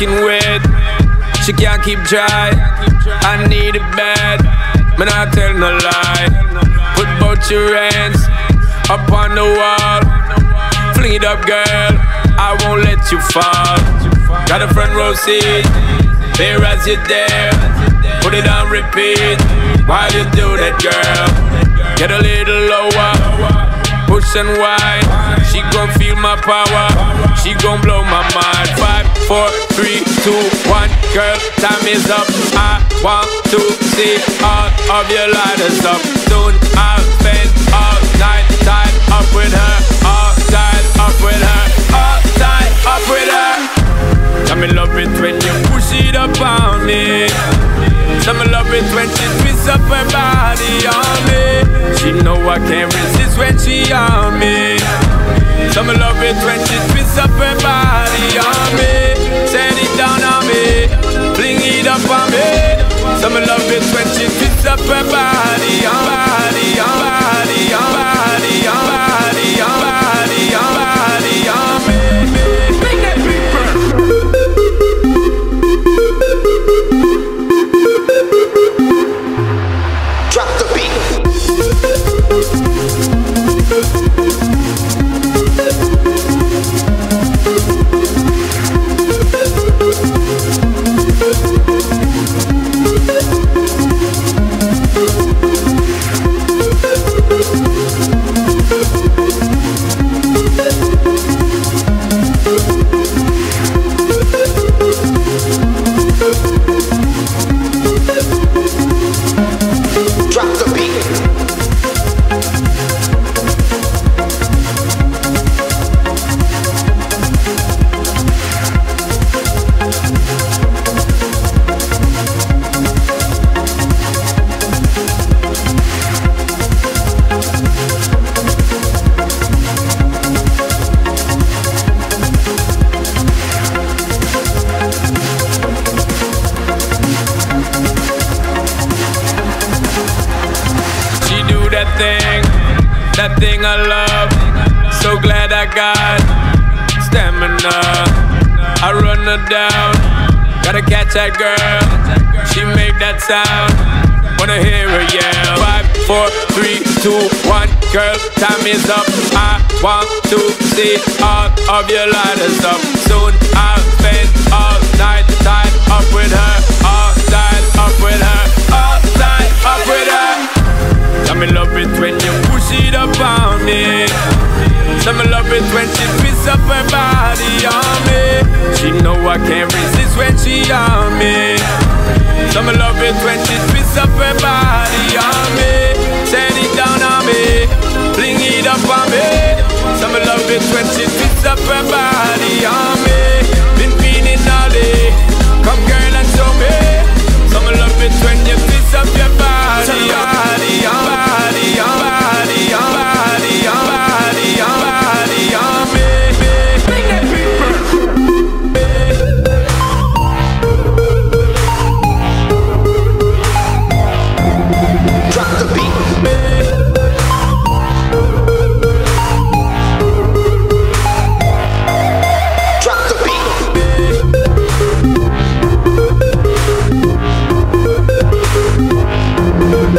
soaking wet. She can't keep dry. I need a bed. Man, I tell no lie. Put both your hands up on the wall. Fling it up, girl. I won't let you fall. Got a front row seat. There as you're there. Put it on repeat. While you do that, girl. Get a little lower. Push and wide. She gon' feel my power. She gon' blow my mind. Five, four, three, two, one. Girl, time is up. I want to see all of your lighters up. Soon I'll spend all night tied up with her. All tied up with her. All tied up with her. Some love it when you push it up on me. Some love it when she twists up her body on me. She know I can't resist when she on me. Some love it when she twists up her body on me. Set it down on me, fling it up on me. Some love it when she twists up her body on body on body that thing I love. So glad I got stamina. I run her down. Gotta catch that girl. She make that sound. Wanna hear her yell. Five, four, three, two, one. Girl, time is up. I want to see all of your lighters up. Soon I'll spend all night tied up with her. All she on me. Some love it when she twists up her body on me. Turn it down on me, bring it up on me. Some love it when she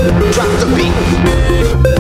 Drop the beat.